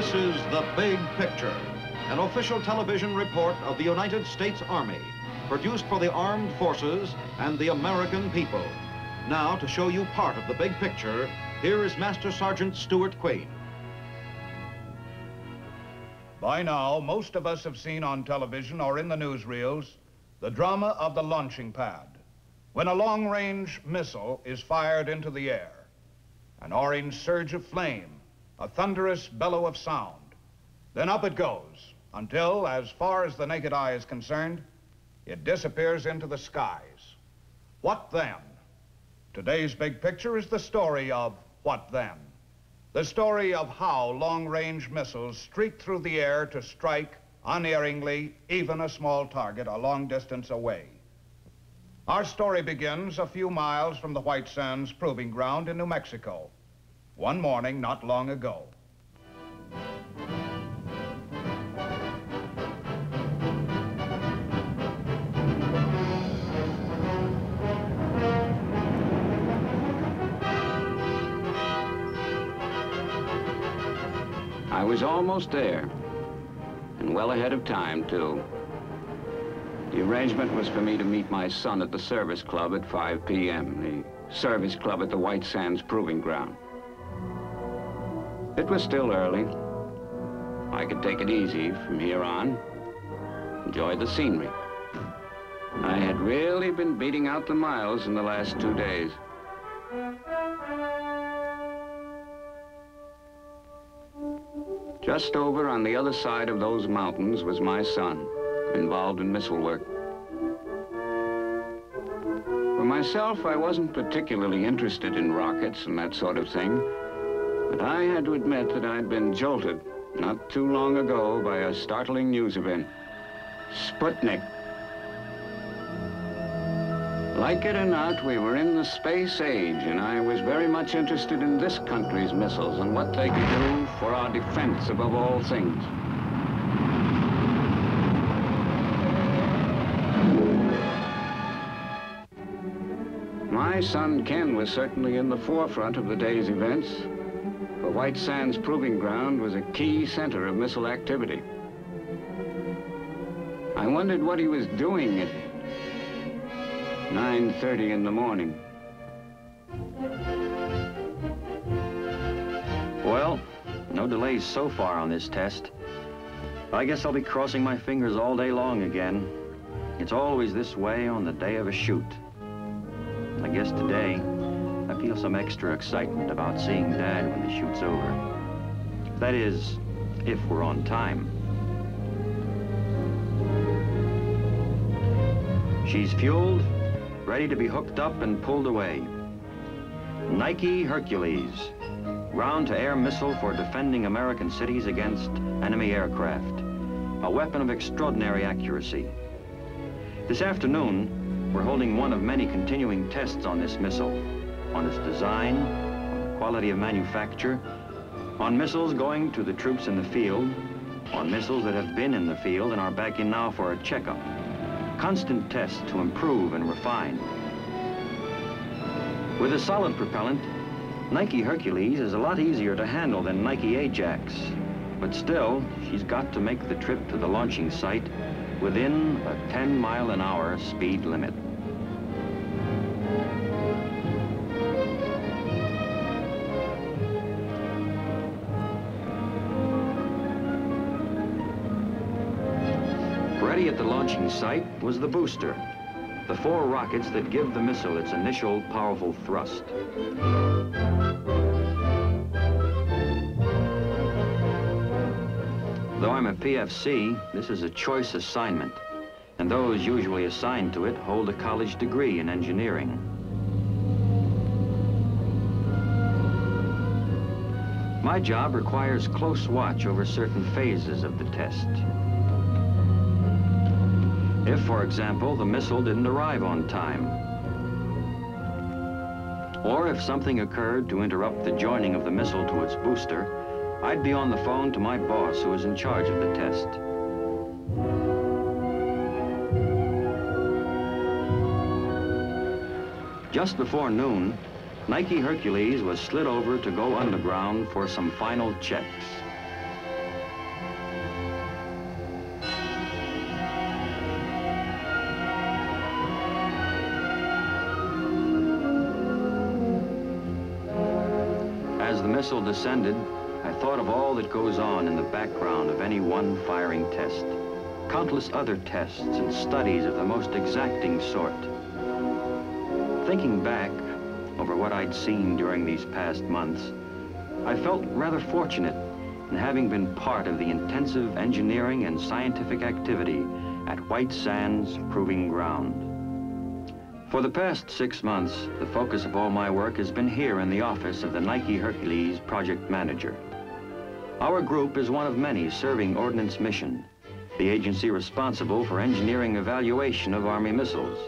This is The Big Picture, an official television report of the United States Army, produced for the armed forces and the American people. Now, to show you part of the big picture, here is Master Sergeant Stuart Queen. By now, most of us have seen on television or in the newsreels the drama of the launching pad, when a long-range missile is fired into the air. An orange surge of flame, a thunderous bellow of sound. Then up it goes, until, as far as the naked eye is concerned, it disappears into the skies. What then? Today's big picture is the story of what then? The story of how long-range missiles streak through the air to strike unerringly even a small target a long distance away. Our story begins a few miles from the White Sands Proving Ground in New Mexico. One morning not long ago. I was almost there, and well ahead of time, too. The arrangement was for me to meet my son at the service club at 5 p.m., the service club at the White Sands Proving Ground. It was still early. I could take it easy from here on, enjoy the scenery. I had really been beating out the miles in the last two days. Just over on the other side of those mountains was my son, involved in missile work. For myself, I wasn't particularly interested in rockets and that sort of thing, but I had to admit that I'd been jolted not too long ago by a startling news event. Sputnik. Like it or not, we were in the space age, and I was very much interested in this country's missiles and what they could do for our defense above all things. My son Ken was certainly in the forefront of the day's events. The White Sands Proving Ground was a key center of missile activity. I wondered what he was doing at 9.30 in the morning. Well, no delays so far on this test. I guess I'll be crossing my fingers all day long again. It's always this way on the day of a shoot. I guess today, feel some extra excitement about seeing Dad when the shoot's over. That is, if we're on time. She's fueled, ready to be hooked up and pulled away. Nike Hercules, ground-to-air missile for defending American cities against enemy aircraft. A weapon of extraordinary accuracy. This afternoon, we're holding one of many continuing tests on this missile, on its design, on the quality of manufacture, on missiles going to the troops in the field, on missiles that have been in the field and are back in now for a checkup. Constant tests to improve and refine. With a solid propellant, Nike Hercules is a lot easier to handle than Nike Ajax. But still, she's got to make the trip to the launching site within a 10 mile an hour speed limit. Site was the booster, the four rockets that give the missile its initial powerful thrust. Though I'm a PFC, this is a choice assignment, and those usually assigned to it hold a college degree in engineering. My job requires close watch over certain phases of the test. If, for example, the missile didn't arrive on time, or if something occurred to interrupt the joining of the missile to its booster, I'd be on the phone to my boss who was in charge of the test. Just before noon, Nike Hercules was slid over to go underground for some final checks. Missile descended, I thought of all that goes on in the background of any one firing test. Countless other tests and studies of the most exacting sort. Thinking back over what I'd seen during these past months, I felt rather fortunate in having been part of the intensive engineering and scientific activity at White Sands Proving Ground. For the past six months, the focus of all my work has been here in the office of the Nike Hercules project manager. Our group is one of many serving Ordnance Mission, the agency responsible for engineering evaluation of Army missiles.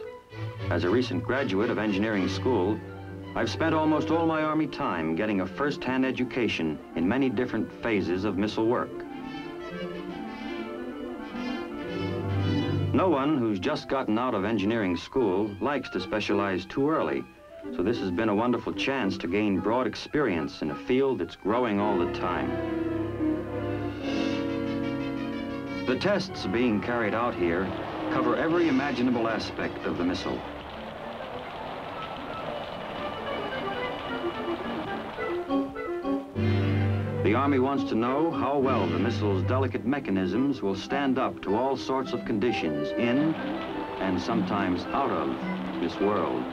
As a recent graduate of engineering school, I've spent almost all my Army time getting a first-hand education in many different phases of missile work. No one who's just gotten out of engineering school likes to specialize too early, so this has been a wonderful chance to gain broad experience in a field that's growing all the time. The tests being carried out here cover every imaginable aspect of the missile. Army wants to know how well the missile's delicate mechanisms will stand up to all sorts of conditions in and sometimes out of this world.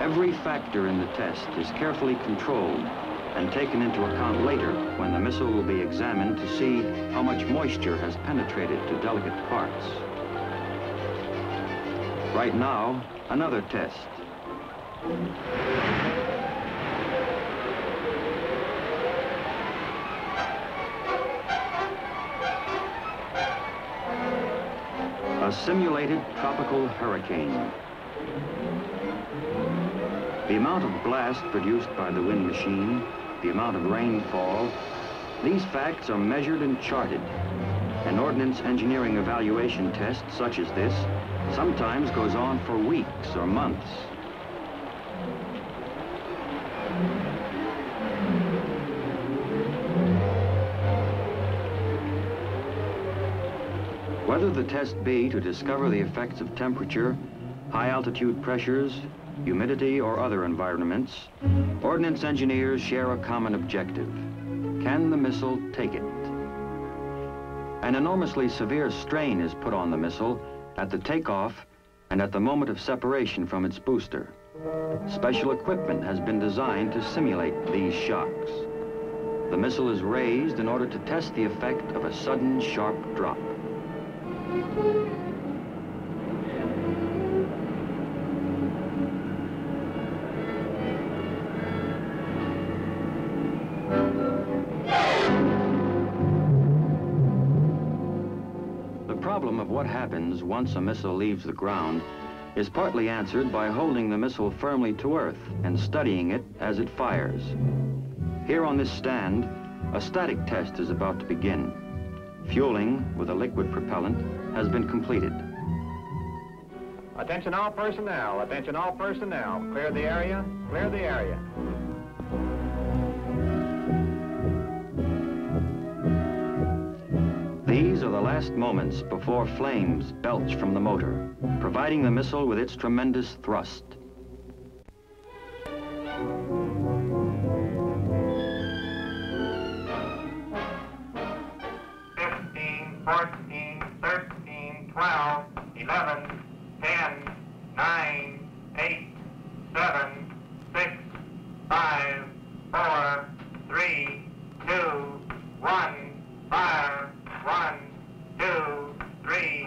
Every factor in the test is carefully controlled and taken into account later when the missile will be examined to see how much moisture has penetrated to delicate parts. Right now, another test. A simulated tropical hurricane. The amount of blast produced by the wind machine, the amount of rainfall, these facts are measured and charted. An ordnance engineering evaluation test such as this sometimes goes on for weeks or months. Whether the test be to discover the effects of temperature, high altitude pressures, humidity, or other environments, ordnance engineers share a common objective. Can the missile take it? An enormously severe strain is put on the missile at the takeoff and at the moment of separation from its booster. Special equipment has been designed to simulate these shocks. The missile is raised in order to test the effect of a sudden sharp drop. What happens once a missile leaves the ground is partly answered by holding the missile firmly to Earth and studying it as it fires. Here on this stand, a static test is about to begin. Fueling with a liquid propellant has been completed. Attention all personnel, attention all personnel. Clear the area, clear the area. Last moments before flames belch from the motor, providing the missile with its tremendous thrust. Eleven, ten, nine, eight, seven, six, five, four, three, two, one, fire. One, two, three.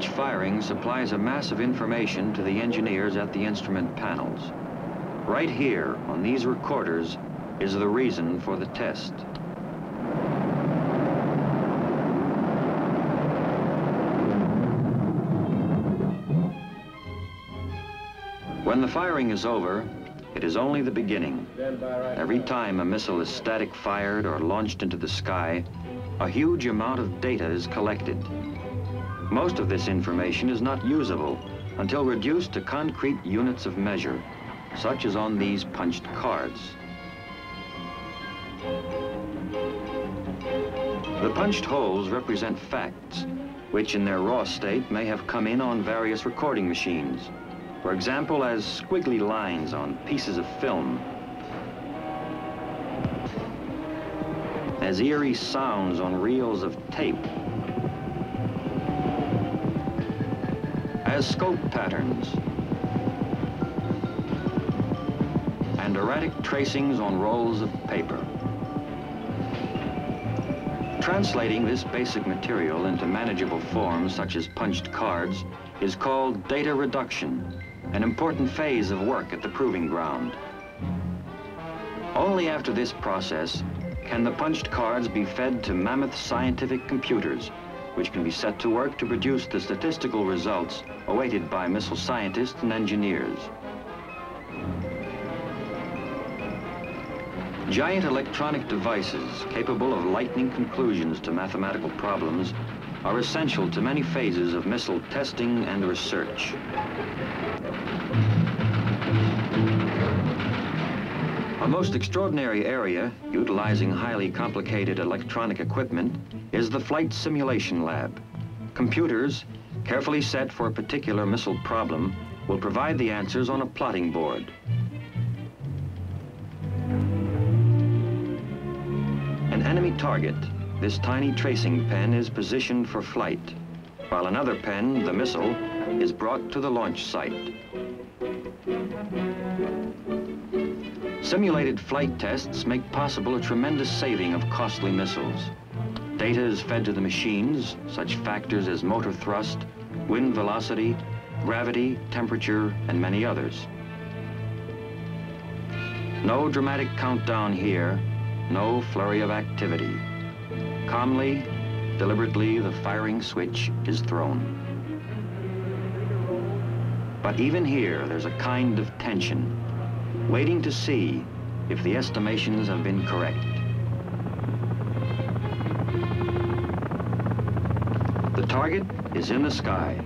Each firing supplies a mass of information to the engineers at the instrument panels. Right here on these recorders is the reason for the test. When the firing is over, it is only the beginning. Every time a missile is static fired or launched into the sky, a huge amount of data is collected. Most of this information is not usable until reduced to concrete units of measure, such as on these punched cards. The punched holes represent facts, which in their raw state may have come in on various recording machines. For example, as squiggly lines on pieces of film. As eerie sounds on reels of tape. As scope patterns. And erratic tracings on rolls of paper. Translating this basic material into manageable forms such as punched cards is called data reduction, an important phase of work at the proving ground. Only after this process can the punched cards be fed to mammoth scientific computers, which can be set to work to produce the statistical results awaited by missile scientists and engineers. Giant electronic devices capable of lightning conclusions to mathematical problems are essential to many phases of missile testing and research. A most extraordinary area, utilizing highly complicated electronic equipment, is the Flight Simulation Lab. Computers, carefully set for a particular missile problem, will provide the answers on a plotting board. An enemy target, this tiny tracing pen is positioned for flight, while another pen, the missile, is brought to the launch site. Simulated flight tests make possible a tremendous saving of costly missiles. Data is fed to the machines, such factors as motor thrust, wind velocity, gravity, temperature, and many others. No dramatic countdown here, no flurry of activity. Calmly, deliberately, the firing switch is thrown. But even here, there's a kind of tension, waiting to see if the estimations have been correct. The target is in the sky.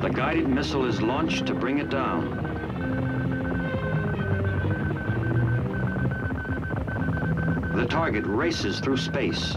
The guided missile is launched to bring it down. The target races through space.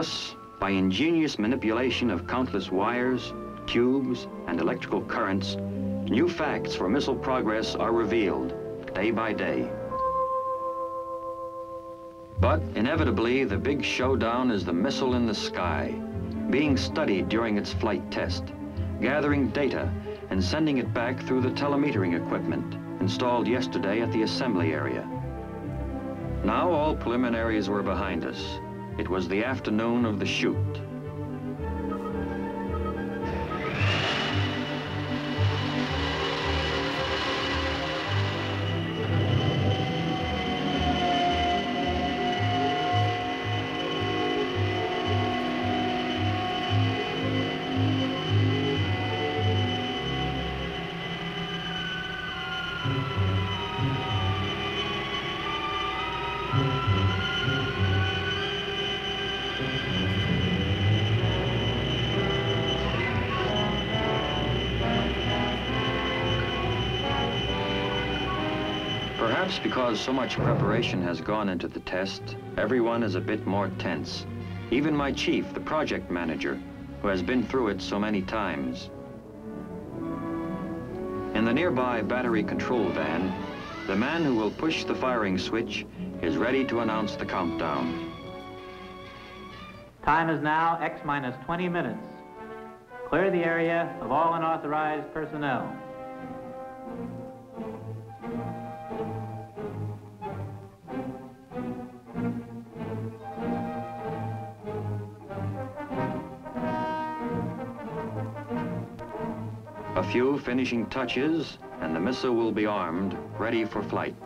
Thus, by ingenious manipulation of countless wires, tubes, and electrical currents, new facts for missile progress are revealed day by day. But inevitably, the big showdown is the missile in the sky, being studied during its flight test, gathering data and sending it back through the telemetering equipment installed yesterday at the assembly area. Now all preliminaries were behind us. It was the afternoon of the shoot. Perhaps because so much preparation has gone into the test, everyone is a bit more tense. Even my chief, the project manager, who has been through it so many times. In the nearby battery control van, the man who will push the firing switch is ready to announce the countdown. Time is now X minus 20 minutes. Clear the area of all unauthorized personnel. Few finishing touches, and the missile will be armed, ready for flight.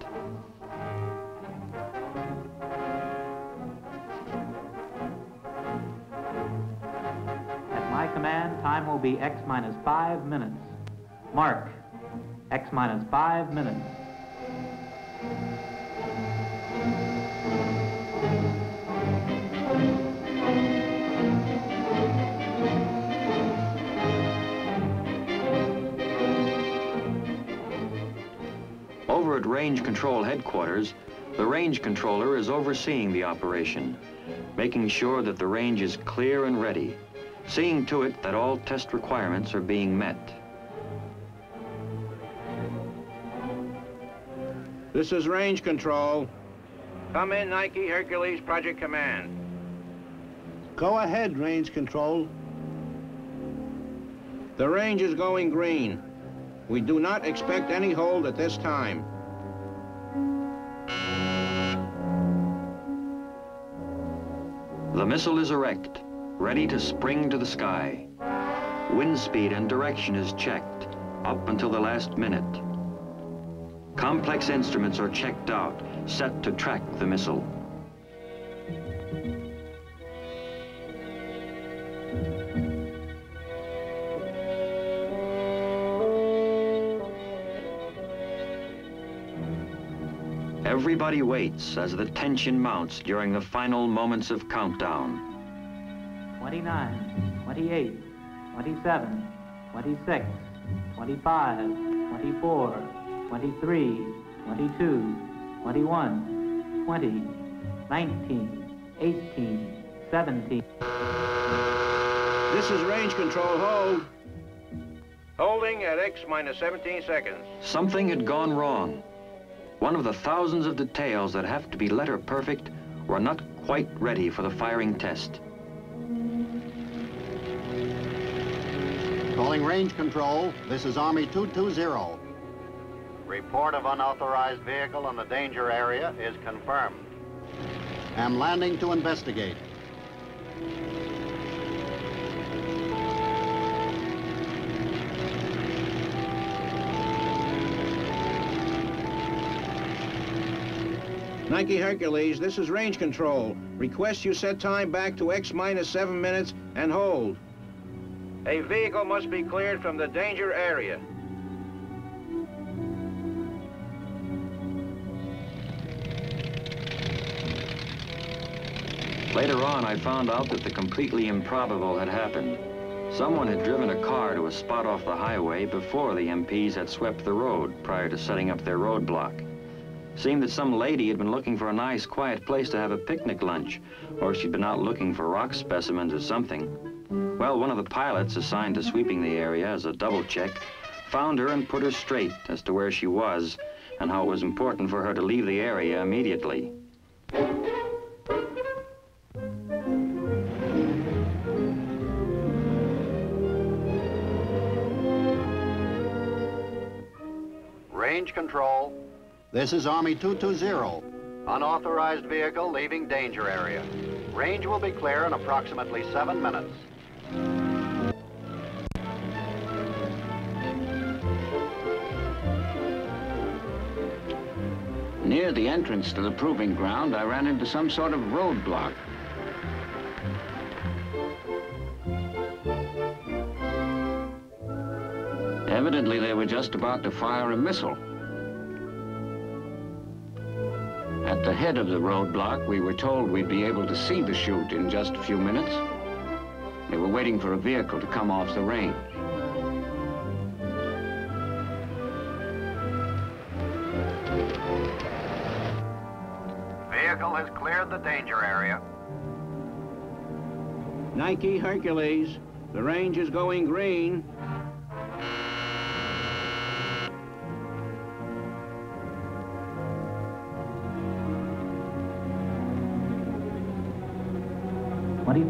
At my command, time will be X minus five minutes. Mark, X minus five minutes. Range Control Headquarters, the range controller is overseeing the operation, making sure that the range is clear and ready, seeing to it that all test requirements are being met. This is range control. Come in, Nike Hercules Project Command. Go ahead, range control. The range is going green. We do not expect any hold at this time. The missile is erect, ready to spring to the sky. Wind speed and direction is checked, up until the last minute. Complex instruments are checked out, set to track the missile. Everybody waits as the tension mounts during the final moments of countdown. 29, 28, 27, 26, 25, 24, 23, 22, 21, 20, 19, 18, 17. This is range control, hold. Holding at X minus 17 seconds. Something had gone wrong. One of the thousands of details that have to be letter perfect were not quite ready for the firing test. Calling range control, this is Army 220. Report of unauthorized vehicle in the danger area is confirmed. Am landing to investigate. Nike Hercules, this is range control. Request you set time back to X minus seven minutes and hold. A vehicle must be cleared from the danger area. Later on, I found out that the completely improbable had happened. Someone had driven a car to a spot off the highway before the MPs had swept the road prior to setting up their roadblock. Seemed that some lady had been looking for a nice, quiet place to have a picnic lunch, or she'd been out looking for rock specimens or something. Well, one of the pilots assigned to sweeping the area as a double check found her and put her straight as to where she was and how it was important for her to leave the area immediately. Range control, This is Army 220. unauthorized vehicle leaving danger area. Range will be clear in approximately seven minutes. Near the entrance to the proving ground, I ran into some sort of roadblock. Evidently, they were just about to fire a missile. At the head of the roadblock, we were told we'd be able to see the shoot in just a few minutes. They were waiting for a vehicle to come off the range. Vehicle has cleared the danger area. Nike Hercules, the range is going green.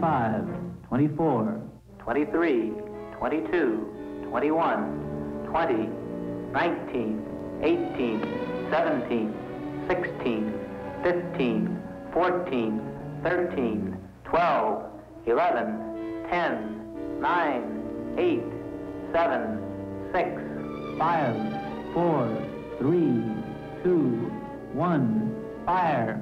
Twenty-five, twenty-four, twenty-three, twenty-two, twenty-one, twenty, nineteen, eighteen, seventeen, sixteen, fifteen, fourteen, thirteen, twelve, eleven, ten, nine, eight, seven, six, five, four, three, two, one, fire.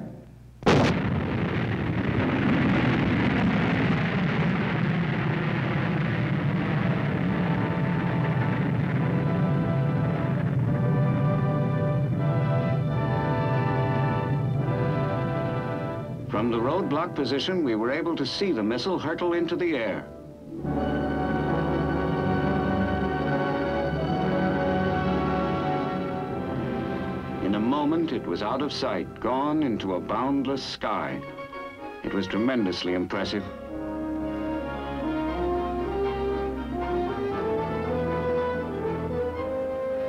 From the roadblock position, we were able to see the missile hurtle into the air. In a moment, it was out of sight, gone into a boundless sky. It was tremendously impressive.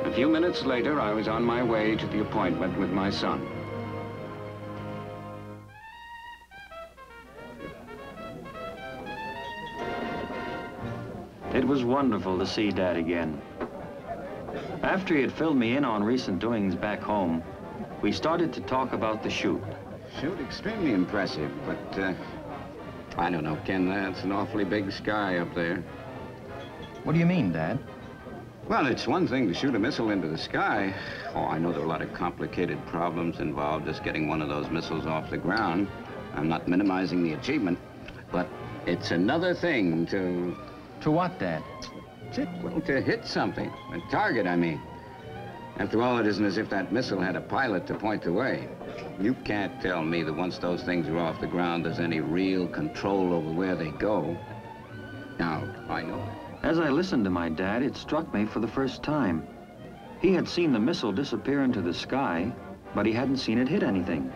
A few minutes later, I was on my way to the appointment with my son. It was wonderful to see Dad again. After he had filled me in on recent doings back home, we started to talk about the shoot. Shoot, extremely impressive, but, uh, I don't know, Ken, that's an awfully big sky up there. What do you mean, Dad? Well, it's one thing to shoot a missile into the sky. Oh, I know there are a lot of complicated problems involved just getting one of those missiles off the ground. I'm not minimizing the achievement, but it's another thing to... To what, Dad? Well, to hit something. A target, I mean. After all, it isn't as if that missile had a pilot to point the way. You can't tell me that once those things are off the ground, there's any real control over where they go. Now, I know that. As I listened to my dad, it struck me for the first time. He had seen the missile disappear into the sky, but he hadn't seen it hit anything.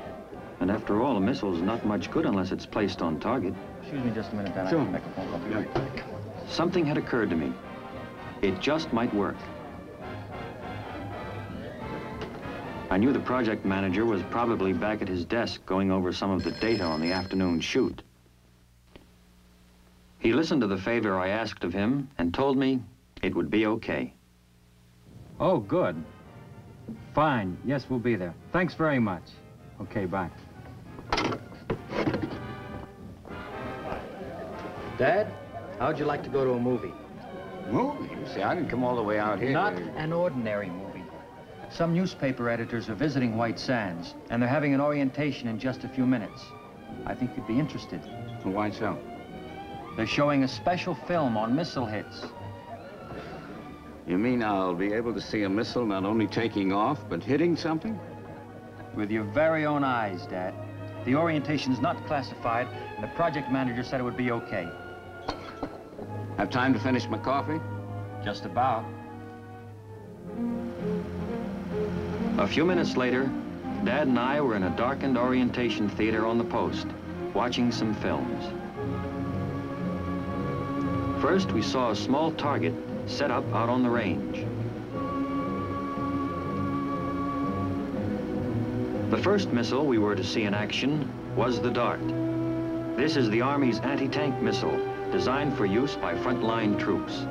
And after all, a missile's not much good unless it's placed on target. Excuse me just a minute, Dad. Sure. I can make a phone call. Be right back. Something had occurred to me. It just might work. I knew the project manager was probably back at his desk going over some of the data on the afternoon shoot. He listened to the favor I asked of him and told me it would be okay. Oh, good. Fine. Yes, we'll be there. Thanks very much. Okay, bye. Dad, how'd you like to go to a movie? Movie? You see, I didn't come all the way out here. Not to- an ordinary movie. Some newspaper editors are visiting White Sands, and they're having an orientation in just a few minutes. I think you'd be interested. Why so? They're showing a special film on missile hits. You mean I'll be able to see a missile not only taking off, but hitting something? With your very own eyes, Dad. The orientation's not classified, and the project manager said it would be okay. Have time to finish my coffee? Just about. A few minutes later, Dad and I were in a darkened orientation theater on the post, watching some films. First, we saw a small target set up out on the range. The first missile we were to see in action was the Dart. This is the Army's anti-tank missile, designed for use by frontline troops.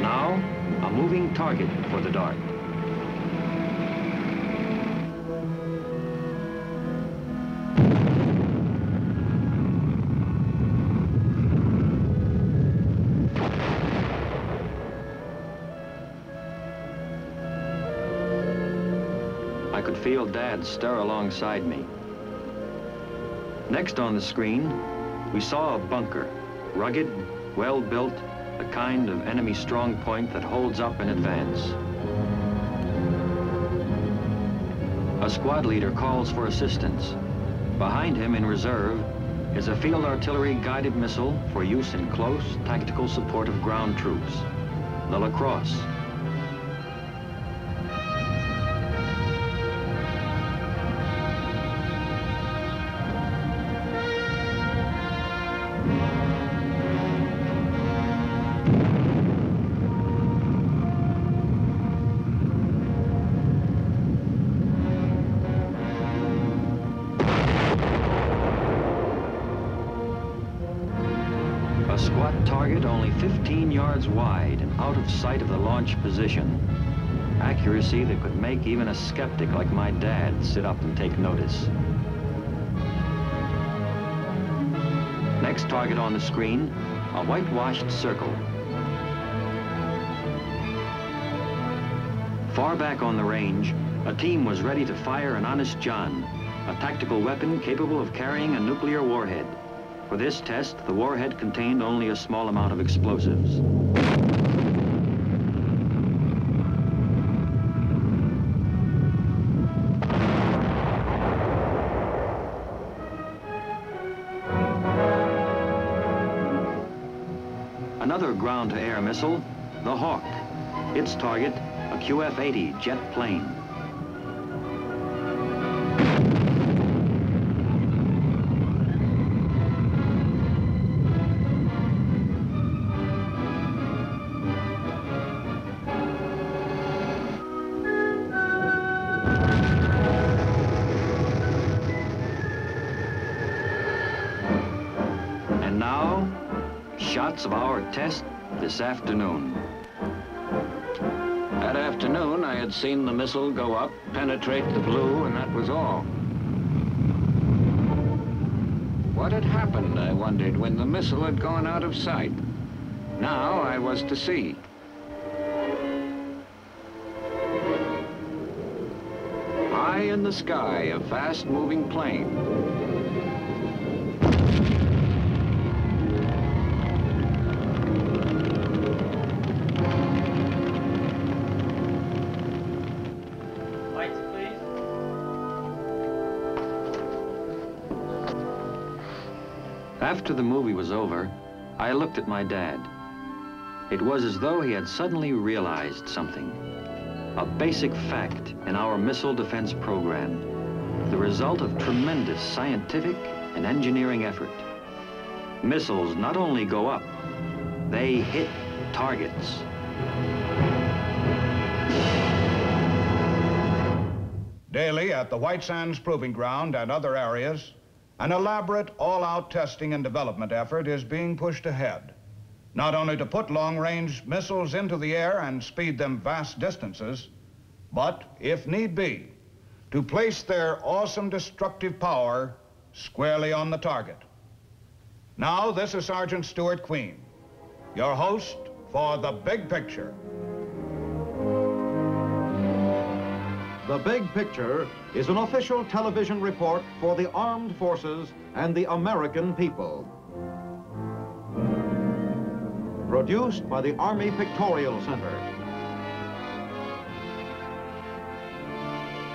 Now, a moving target for the Dart. Feel Dad stir alongside me. Next on the screen, we saw a bunker, rugged, well-built, the kind of enemy strong point that holds up in advance. A squad leader calls for assistance. Behind him in reserve is a field artillery guided missile for use in close tactical support of ground troops, the Lacrosse. A squat target only 15 yards wide and out of sight of the launch position. Accuracy that could make even a skeptic like my dad sit up and take notice. Next target on the screen, a whitewashed circle. Far back on the range, a team was ready to fire an Honest John, a tactical weapon capable of carrying a nuclear warhead. For this test, the warhead contained only a small amount of explosives. Another ground-to-air missile, the Hawk. Its target, a QF-80 jet plane. Afternoon. That afternoon, I had seen the missile go up, penetrate the blue, and that was all. What had happened, I wondered, when the missile had gone out of sight? Now I was to see. High in the sky, a fast-moving plane. After the movie was over, I looked at my dad. It was as though he had suddenly realized something. A basic fact in our missile defense program. The result of tremendous scientific and engineering effort. Missiles not only go up, they hit targets. Daily at the White Sands Proving Ground and other areas, an elaborate all-out testing and development effort is being pushed ahead. Not only to put long-range missiles into the air and speed them vast distances, but, if need be, to place their awesome destructive power squarely on the target. Now, this is Sergeant Stuart Queen, your host for The Big Picture. The Big Picture is an official television report for the armed forces and the American people. Produced by the Army Pictorial Center.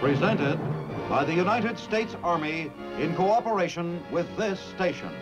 Presented by the United States Army in cooperation with this station.